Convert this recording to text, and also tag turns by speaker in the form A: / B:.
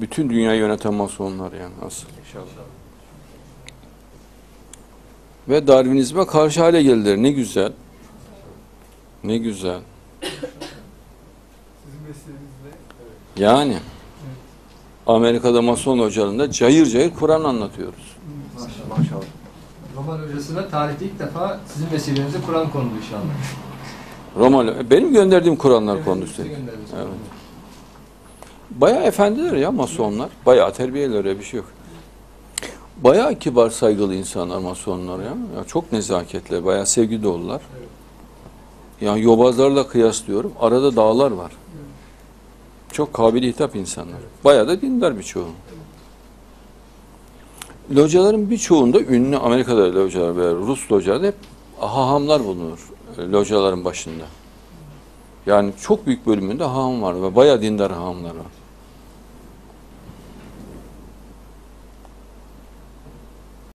A: bütün dünyayı yöneten masonlar yani asıl.
B: İnşallah.
A: Ve Darwinizme karşı hale geldiler. Ne güzel. Ne güzel. Yani Amerika'da mason hocalarında cayır cayır Kur'an anlatıyoruz.
B: Maşallah. Maşallah.
C: Roman hocasına tarihte ilk defa sizin vesilenizle Kur'an kondu inşallah.
A: Romalı, benim gönderdiğim Kur'anlar
C: Evet,
A: kondu. Evet. Bayağı efendiler ya masonlar. Bayağı terbiyeli öyle bir şey yok. Bayağı kibar saygılı insanlar masonlar ya. ya çok nezaketli, bayağı sevgi dolular. Yani yobazlarla kıyaslıyorum. Arada dağlar var. Çok kabil hitap insanlar. Bayağı da dindar birçoğu. Locaların birçoğunda ünlü Amerika'da localar veya Rus localarda hep hahamlar bulunur e, locaların başında. Yani çok büyük bölümünde haham var ve bayağı dindar hahamlar var.